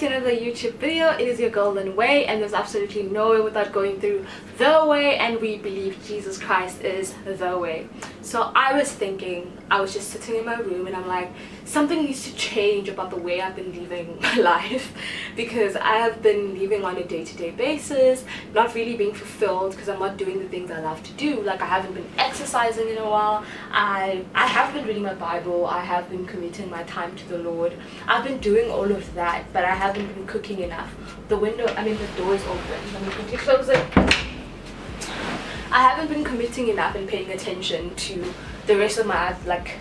to another YouTube video. It is your girl Lynn Way and there's absolutely no way without going through the way and we believe Jesus Christ is the way. So I was thinking, I was just sitting in my room and I'm like, something needs to change about the way I've been living my life because I have been living on a day-to-day -day basis, not really being fulfilled because I'm not doing the things I love to do. Like I haven't been exercising in a while. I, I have been reading my Bible. I have been committing my time to the Lord. I've been doing all of that but I haven't been cooking enough. The window, I mean the door is open. Let me quickly close it. I haven't been committing enough and paying attention to the rest of my like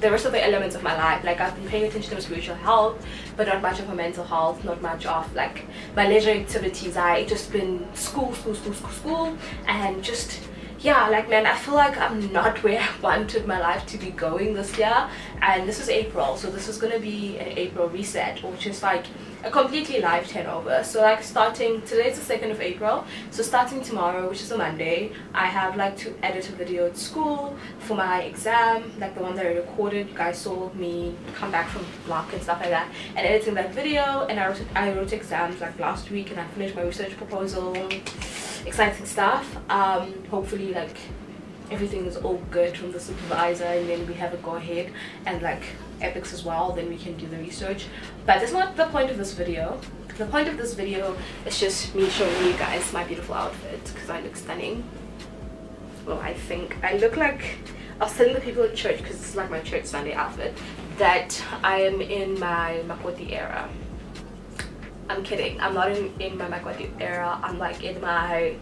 the rest of the elements of my life. Like I've been paying attention to my spiritual health, but not much of my mental health, not much of like my leisure activities. I just been school, school, school, school, school, and just yeah like man i feel like i'm not where i wanted my life to be going this year and this is april so this is going to be an april reset which is like a completely live turnover so like starting today's the 2nd of april. So starting tomorrow which is a monday i have like to edit a video at school for my exam like the one that i recorded. You guys saw me come back from block and stuff like that and editing that video. And i wrote, I wrote exams like last week and i finished my research proposal. Exciting stuff. Um hopefully like everything is all good from the supervisor and then we have a go ahead and like ethics as well then we can do the research but that's not the point of this video the point of this video is just me showing you guys my beautiful outfit because i look stunning well i think i look like i was telling the people at church because it's like my church sunday outfit that i am in my makoti era I'm kidding. I'm not in, in my Makoti era. I'm like in my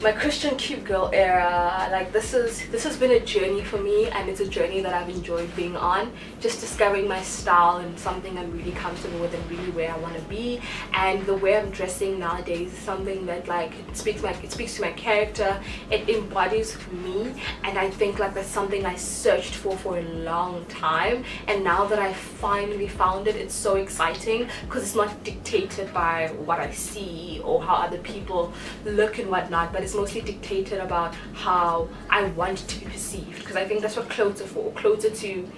my Christian cute girl era like this is this has been a journey for me and it's a journey that I've enjoyed being on. Just discovering my style and something I'm really comfortable with and really where I want to be. And the way I'm dressing nowadays is something that like it speaks my it speaks to my character. It embodies me. And I think like that's something I searched for for a long time. And now that I finally found it it's so exciting because it's not dictated by what I see or how other people look and whatnot but is mostly dictated about how I want to be perceived because I think that's what clothes are for. Clothes are to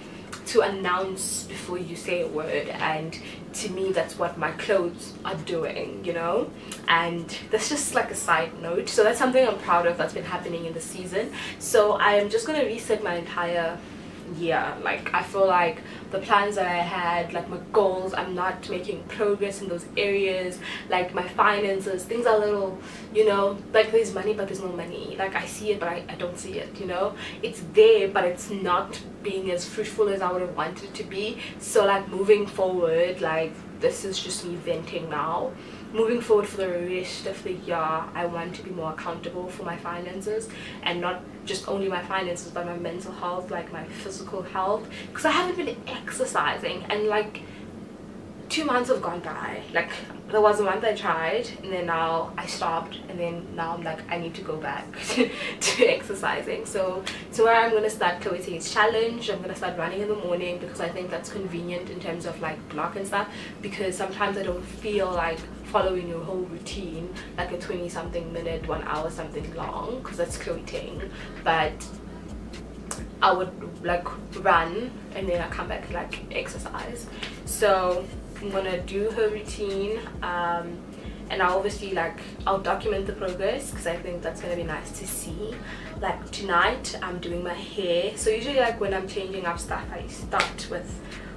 to announce before you say a word and to me that's what my clothes are doing you know? And that's just like a side note. So that's something i'm proud of that's been happening in the season. So i am just to reset my entire yeah like i feel like the plans that i had like my goals i'm not making progress in those areas. Like my finances things are a little you know like there's money but there's no money. Like i see it but i, I don't see it you know? It's there but it's not being as fruitful as i would have wanted it to be. So like moving forward like this is just me venting now moving forward for the rest of the year i want to be more accountable for my finances and not just only my finances but my mental health like my physical health because i haven't been exercising and like two months have gone by. Like there was a month i tried and then now i stopped and then now i'm like i need to go back to, exercising. So tomorrow i'm going to start chloe challenge i'm going to start running in the morning because i think that's convenient in terms of like block and stuff because sometimes i don't feel like following your whole routine like a 20 something minute one hour something long because that's chloe but I would like run and then I come back like exercise. So I'm gonna do her routine um, and I'll obviously like I'll document the progress because I think that's gonna be nice to see. Like tonight I'm doing my hair. So usually like when I'm changing up stuff I start with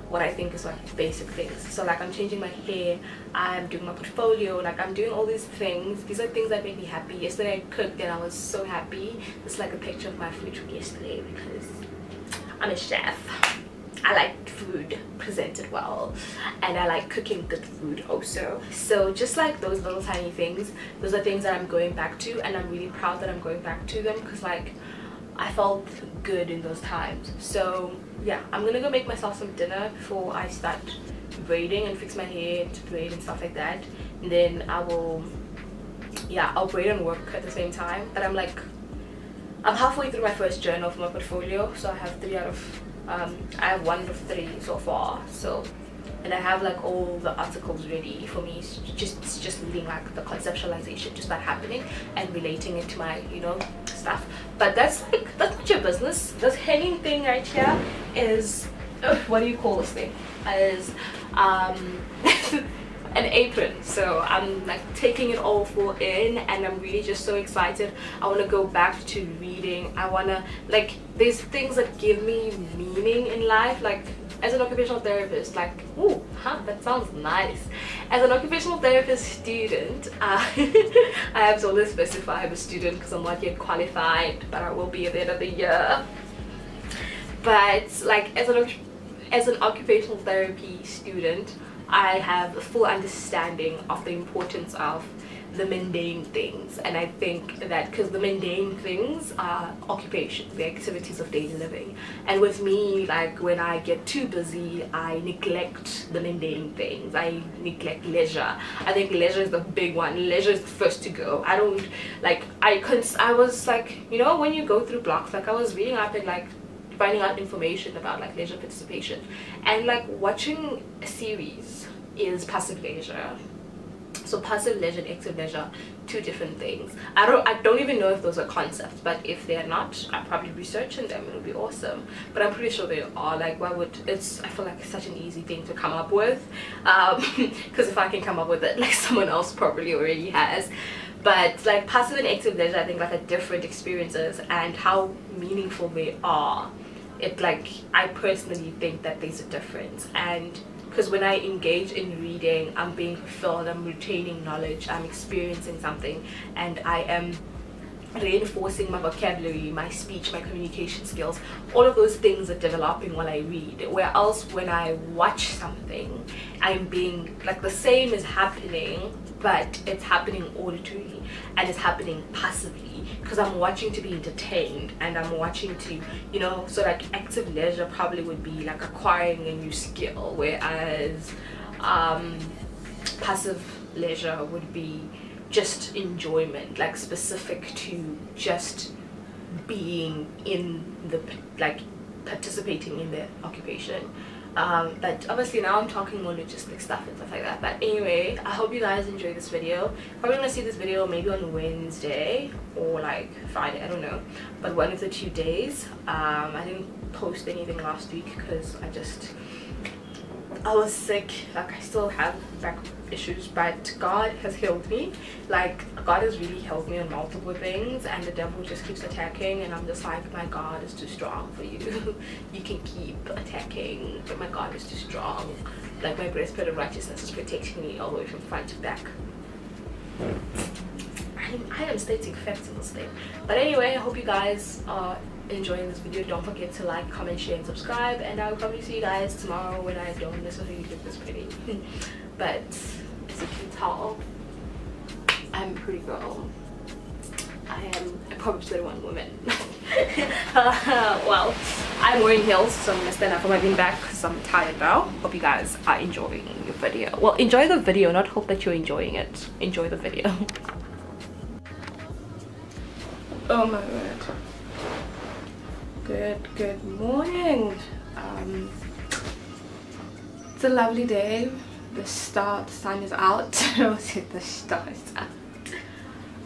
what I think is like basic things. So like I'm changing my hair I'm doing my portfolio like I'm doing all these things. These are things that make me happy. Yesterday I cooked and I was so happy. It's like a picture of my food yesterday because I'm a chef I like food presented well and I like cooking good food also. So just like those little tiny things those are things that I'm going back to and I'm really proud that I'm going back to them because like I felt good in those times. So yeah I'm gonna go make myself some dinner before I start braiding and fix my hair to braid and stuff like that. And then I will yeah I'll braid and work at the same time. But I'm like I'm halfway through my first journal for my portfolio so I have three out of um, I have one of three so far so and I have like all the articles ready for me it's just it's just leaving like the conceptualization just start happening and relating it to my you know stuff. But that's like that's not your business. This hanging thing right here is uh, what do you call this thing? Is um an apron. So i'm like taking it all full in and i'm really just so excited. I want to go back to reading. I want to like there's things that give me meaning in life. Like as an occupational therapist like oh huh, that sounds nice. As an occupational therapist student uh, i have to only specify i'm a student because i'm not yet qualified but i will be at the end of the year. But like as an as an occupational therapy student I have a full understanding of the importance of the mundane things and I think that because the mundane things are occupations, the activities of daily living. And with me like when I get too busy I neglect the mundane things. I neglect leisure. I think leisure is the big one. Leisure is the first to go. I don't like I cons I was like you know when you go through blocks like I was reading up and like finding out information about like leisure participation and like watching a series is passive leisure. So passive leisure and active leisure two different things. I don't i don't even know if those are concepts but if they're not i'm probably researching them it'll be awesome. But i'm pretty sure they are. Like why would it's i feel like it's such an easy thing to come up with um because if i can come up with it like someone else probably already has. But like passive and active leisure i think like are different experiences and how meaningful they are it like i personally think that there's a difference and because when i engage in reading i'm being fulfilled i'm retaining knowledge i'm experiencing something and i am reinforcing my vocabulary, my speech, my communication skills. All of those things are developing while I read. Where else when I watch something, I'm being like the same is happening, but it's happening auditory and it's happening passively because I'm watching to be entertained and I'm watching to, you know, so like active leisure probably would be like acquiring a new skill, whereas um, passive leisure would be just enjoyment like specific to just being in the like participating in the occupation um, but obviously now I'm talking more logistic stuff and stuff like that. But anyway I hope you guys enjoy this video. Probably gonna see this video maybe on Wednesday or like Friday I don't know. But one of the two days. Um, I didn't post anything last week because I just I was sick like I still have back issues but God has healed me. Like God has really helped me on multiple things and the devil just keeps attacking and I'm just like my God is too strong for you. You can keep attacking but my God is too strong. Like my breastplate of righteousness is protecting me all the way from front to back. Hmm. I, I am stating facts in this thing. But anyway I hope you guys are enjoying this video don't forget to like comment share and subscribe. And i'll probably see you guys tomorrow when i don't necessarily look this pretty. But as you can tell i'm a pretty girl. I am a probably 31 woman. Uh, well i'm wearing heels so i'm gonna stand up for my being back because i'm tired now hope you guys are enjoying your video. Well enjoy the video not hope that you're enjoying it. Enjoy the video. Oh my word good good morning. Um, it's a lovely day. The star the sun is out. The star is out.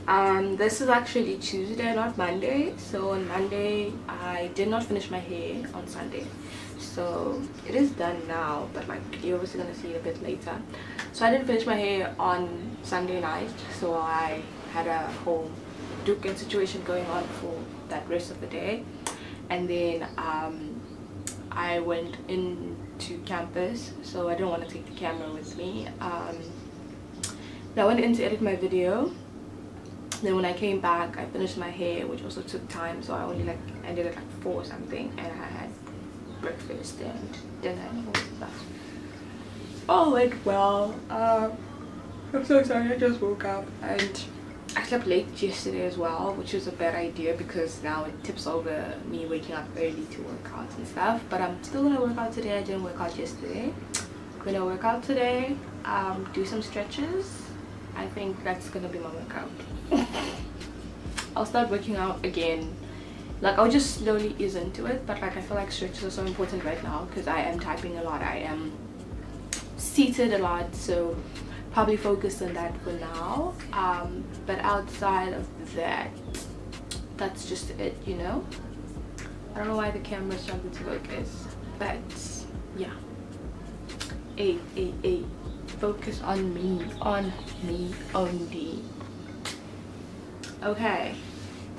Um, this is actually Tuesday not Monday. So on Monday I did not finish my hair on Sunday. So it is done now but like you're obviously gonna see it a bit later. So I didn't finish my hair on Sunday night. So I had a whole doek situation going on for that rest of the day and then um, I went into campus so I didn't want to take the camera with me. Um, I went in to edit my video. Then when I came back I finished my hair which also took time so I only like ended at like 4 or something and I had breakfast and dinner and all stuff. All went well uh, I'm so sorry I just woke up and I slept late yesterday as well which is a bad idea because now it tips over me waking up early to work out and stuff. But I'm still gonna work out today. I didn't work out yesterday. I'm gonna work out today um, do some stretches. I think that's gonna be my workout. I'll start working out again. Like I'll just slowly ease into it but like I feel like stretches are so important right now because I am typing a lot. I am seated a lot so probably focus on that for now um, but outside of that that's just it you know? I don't know why the camera's struggling to focus but yeah. A a a focus on me on me only. Okay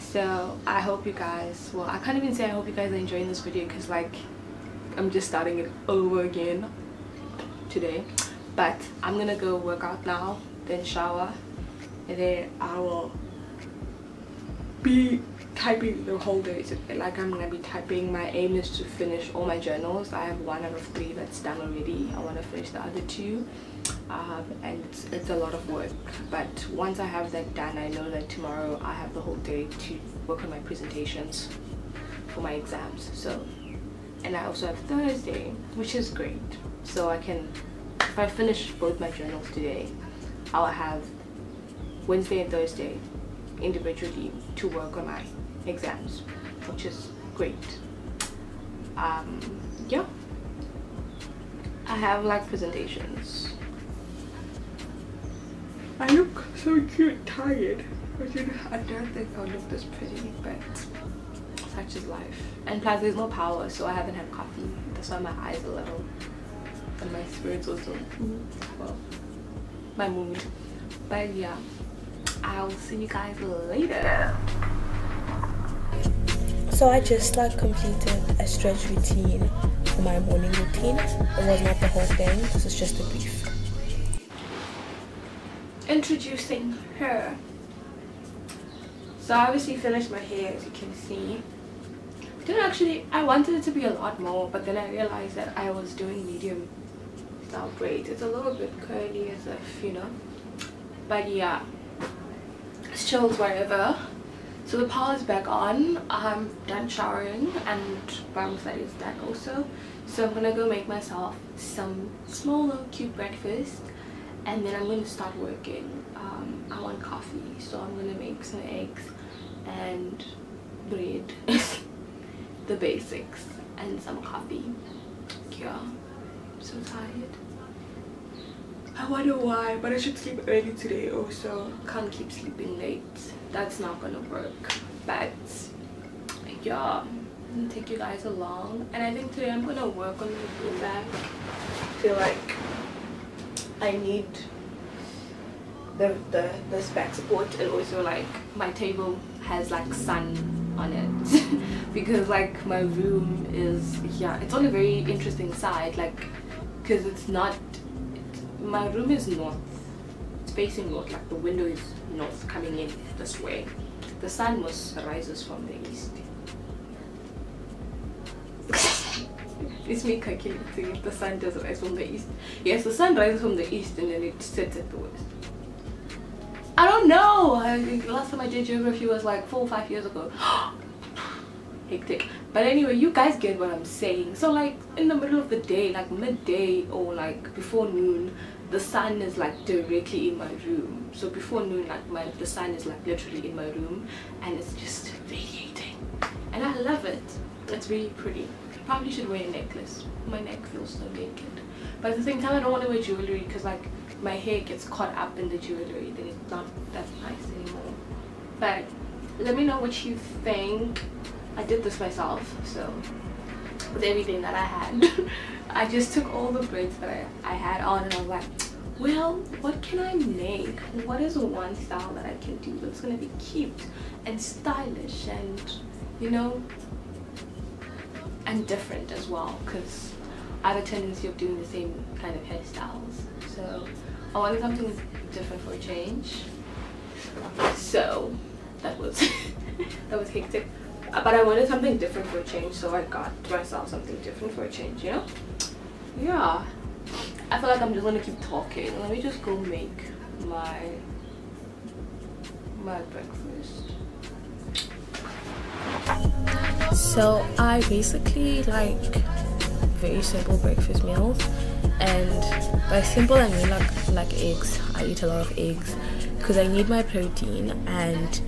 so i hope you guys well i can't even say i hope you guys are enjoying this video because like i'm just starting it over again today but i'm gonna go work out now then shower and then i will be typing the whole day. Today like i'm gonna be typing. My aim is to finish all my journals. I have one out of three that's done already. I want to finish the other two. Um, and it's, it's, a lot of work. But once I have that done I know that tomorrow I have the whole day to work on my presentations for my exams. So and I also have Thursday which is great. So I can if I finish both my journals today I'll have Wednesday and Thursday individually to work on my exams which is great um, yeah I have like presentations I look so cute tired. I don't think I'll look this pretty, but such is life. And plus there's no power, so I haven't had coffee. That's why my eyes are a little and my spirits also mm-hmm. well my mood. But yeah, I'll see you guys later. So I just like completed a stretch routine for my morning routine. It was not the whole thing, this is just a brief introducing her. So I obviously finished my hair as you can see. Didn't actually, I wanted it to be a lot more but then I realized that I was doing medium style braids. It's a little bit curly as if, you know. But yeah, it's chills wherever. So the power is back on. I'm done showering and Bible study is done also. So I'm gonna go make myself some small little cute breakfast and then I'm to start working. Um, I want coffee, so I'm to make some eggs and bread, the basics, and some coffee. Yeah, I'm so tired. I wonder why, but I should sleep early today also. Can't keep sleeping late. That's not gonna work. But yeah, I'm gonna take you guys along. And I think today I'm gonna work on the room back. I feel like I need the, the, the back support and also like my table has like sun on it because like my room is yeah it's on a very interesting side like because it's not my room is north it's facing north like the window is north coming in this way the sun was rises from the east It's me calculating if the sun does rise from the east. Yes, the sun rises from the east and then it sets at the west. I don't know. I, last time I did geography was like four or five years ago. Hectic. But anyway, you guys get what I'm saying. So like in the middle of the day, like midday or like before noon, the sun is like directly in my room. So before noon, like my the sun is like literally in my room and it's just radiating. And I love it. It's really pretty probably should wear a necklace my neck feels so naked but at the same time i don't want to wear jewelry because like my hair gets caught up in the jewelry then it's not that nice anymore but let me know what you think i did this myself so with everything that i had. I just took all the braids that I, I had on and i was like well what can i make? What is one style that i can do that's gonna be cute and stylish and you know and different as well? Because I have a tendency of doing the same kind of hairstyles. So I wanted something different for a change. So that was that was hectic Uh, but I wanted something different for a change so I got myself something different for a change you know? Yeah. I feel like I'm just gonna keep talking. Let me just go make my my breakfast. So I basically like very simple breakfast meals and by simple I mean like like eggs. I eat a lot of eggs because I need my protein and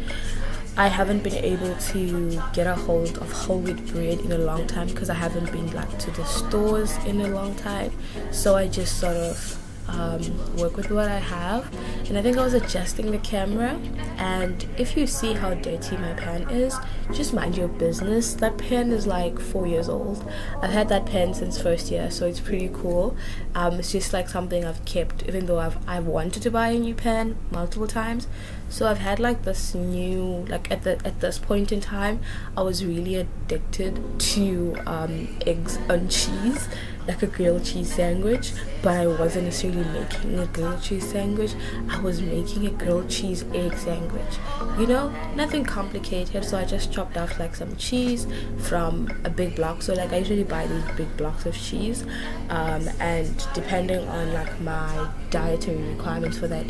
I haven't been able to get a hold of whole wheat bread in a long time because I haven't been like to the stores in a long time. So I just sort of um, work with what I have. And I think I was adjusting the camera. And if you see how dirty my pen is just mind your business. That pen is like four years old. I've had that pen since first year so it's pretty cool. Um, it's just like something I've kept even though I've, I've wanted to buy a new pen multiple times. So I've had like this new like at the at this point in time I was really addicted to um, eggs and cheese like a grilled cheese sandwich but I wasn't necessarily making a grilled cheese sandwich. I was making a grilled cheese egg sandwich. You know nothing complicated so I just chopped off like some cheese from a big block. So like I usually buy these big blocks of cheese um, and depending on like my dietary requirements for that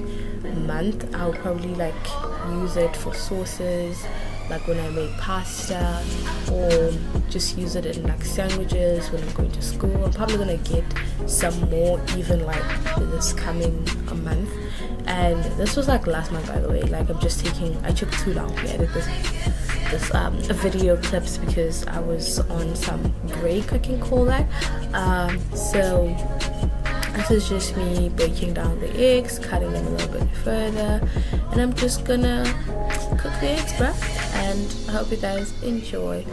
month I'll probably like use it for sauces like when I make pasta or just use it in like sandwiches when I'm going to school. I'm probably gonna get some more even like this coming a month. And this was like last month by the way. Like I'm just taking I took too long to edit this this um, video clips because I was on some break I can call that. Um, so this is just me breaking down the eggs, cutting them a little bit further, and I'm just gonna cook the eggs, bruh. And I hope you guys enjoy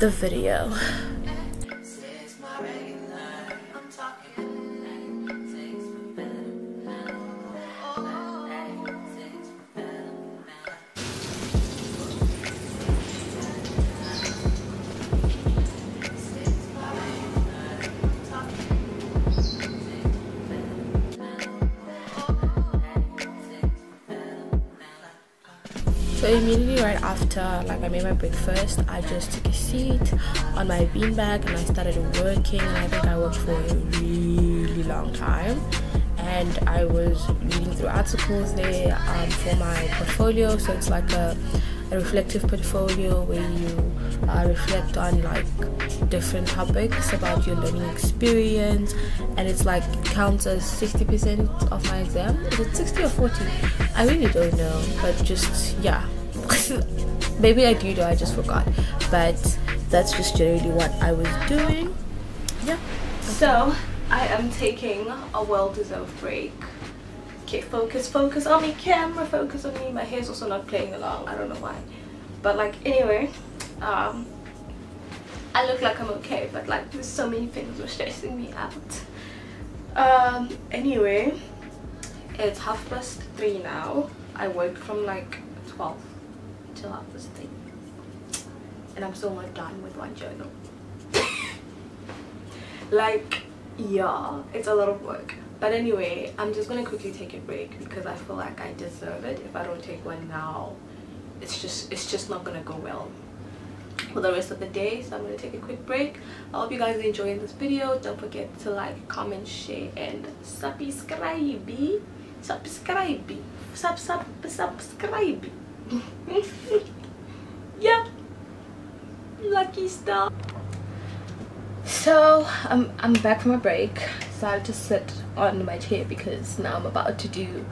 the video. Right after like I made my breakfast, I just took a seat on my beanbag and I started working. And I think I worked for a really long time. And I was reading through articles there um, for my portfolio. So it's like a, a reflective portfolio where you uh, reflect on like different topics about your learning experience. And it's like counts as 60% of my exam. Is it 60 or 40 I really don't know. But just yeah maybe I do though I just forgot. But that's just generally what I was doing. Yeah. So I am taking a well-deserved break. Okay focus focus on me camera focus on me. My hair's also not playing along. I don't know why. But like anyway um I look like I'm okay but like there's so many things were stressing me out. Um anyway it's half past three now. I worked from like 12 till half past three and I'm still not done with one journal. Like yeah it's a lot of work. But anyway I'm just gonna quickly take a break because I feel like I deserve it. If I don't take one now it's just it's just not gonna go well. For the rest of the day so i'm going to take a quick break. I hope you guys are enjoying this video. Don't forget to like comment share and subscribe subscribe sub sub subscribe yeah lucky star so i'm i'm back from a break. Decided to sit on my chair because now i'm about to do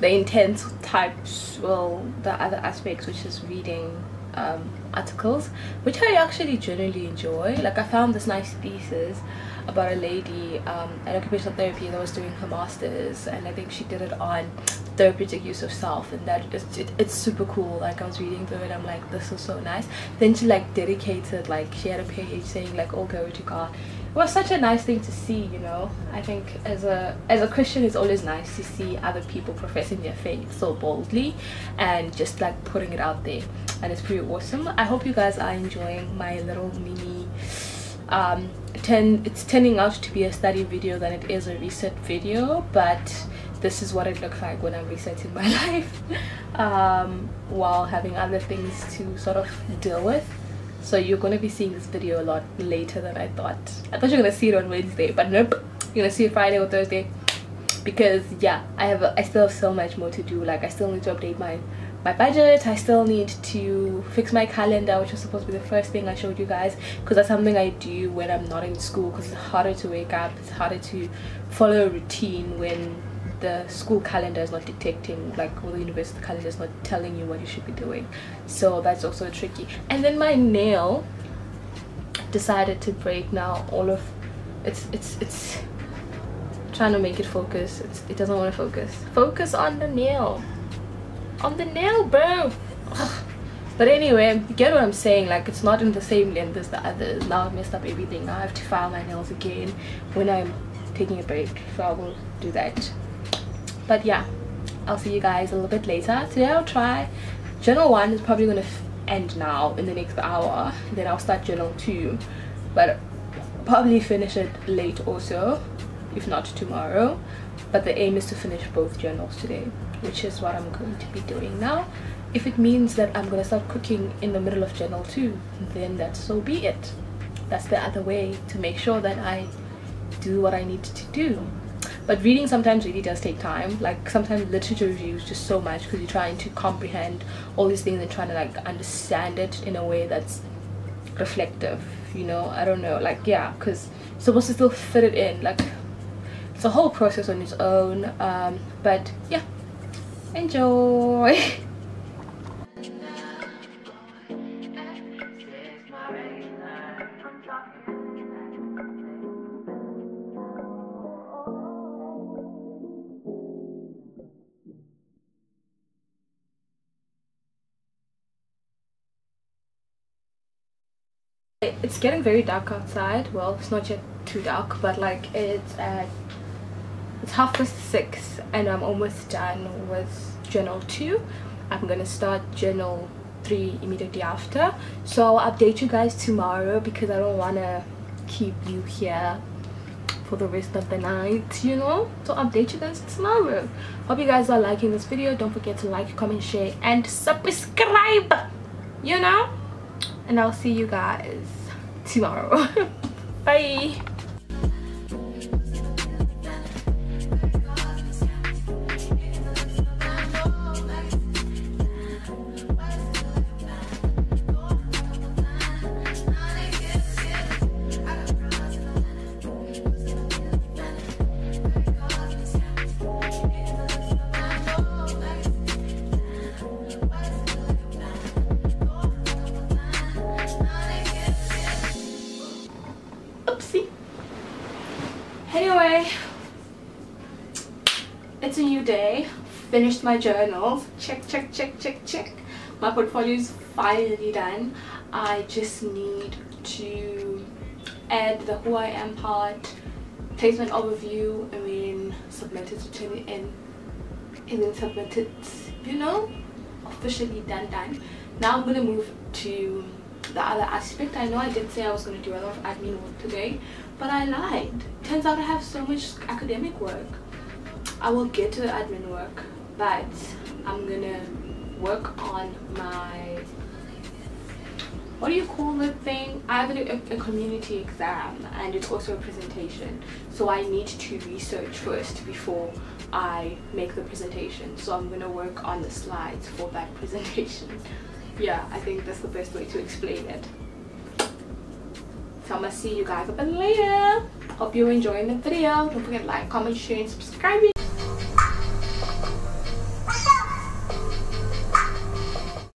the intense types well the other aspects which is reading um, articles which I actually generally enjoy. Like I found this nice thesis about a lady um, at occupational therapy that was doing her masters and I think she did it on therapeutic use of self and that it, it's super cool. Like I was reading through it I'm like this is so nice. Then she like dedicated like she had a page saying like all glory to God. It was such a nice thing to see you know? I think as a as a christian it's always nice to see other people professing their faith so boldly and just like putting it out there. And it's pretty awesome. I hope you guys are enjoying my little mini um 10 it's turning out to be a study video than it is a reset video but this is what it looks like when i'm resetting my life um while having other things to sort of deal with. So you're going to be seeing this video a lot later than i thought. I thought you're going to see it on wednesday but nope. You're going to see it friday or thursday. Because yeah i have a, i still have so much more to do. Like i still need to update my my budget i still need to fix my calendar which was supposed to be the first thing i showed you guys because that's something i do when i'm not in school because it's harder to wake up it's harder to follow a routine when the school calendar is not detecting like or the university calendar is not telling you what you should be doing. So that's also tricky. And then my nail decided to break now all of it's it's it's trying to make it focus it's, it doesn't want to focus. Focus on the nail on the nail bro. But anyway you get what i'm saying? Like it's not in the same length as the others now i've messed up everything. Now i have to file my nails again when i'm taking a break. So i will do that. But yeah i'll see you guys a little bit later. Today i'll try. Journal one is probably gonna end now in the next hour. Then i'll start journal two. But probably finish it late also if not tomorrow. But the aim is to finish both journals today which is what i'm going to be doing now. If it means that i'm going to start cooking in the middle of journal two then that's so be it. That's the other way to make sure that i do what i need to do. But reading sometimes really does take time. Like sometimes literature reviews just so much because you're trying to comprehend all these things and trying to like understand it in a way that's reflective you know? I don't know like yeah because supposed to still fit it in. Like it's a whole process on its own um but yeah enjoy. It's getting very dark outside. Well it's not yet too dark but like it's at it's half past six and i'm almost done with journal two. I'm gonna start journal three immediately after. So i'll update you guys tomorrow because i don't want to keep you here for the rest of the night you know? So update you guys tomorrow. Hope you guys are liking this video. Don't forget to like comment share and subscribe you know? And i'll see you guys tomorrow. Bye finished my journals. Check check check check check. My portfolio is finally done. I just need to add the who i am part placement overview and then submit it to turn it in. And then submit it you know officially done done. Now i'm gonna move to the other aspect. I know i did say i was going to do a lot of admin work today but i lied. Turns out i have so much academic work. I will get to the admin work but i'm gonna work on my what do you call the thing? I have a, a, community exam and it's also a presentation. So i need to research first before i make the presentation. So i'm gonna work on the slides for that presentation. Yeah i think that's the best way to explain it. So i'm gonna see you guys a bit later. Hope you're enjoying the video. Don't forget to like comment share and subscribe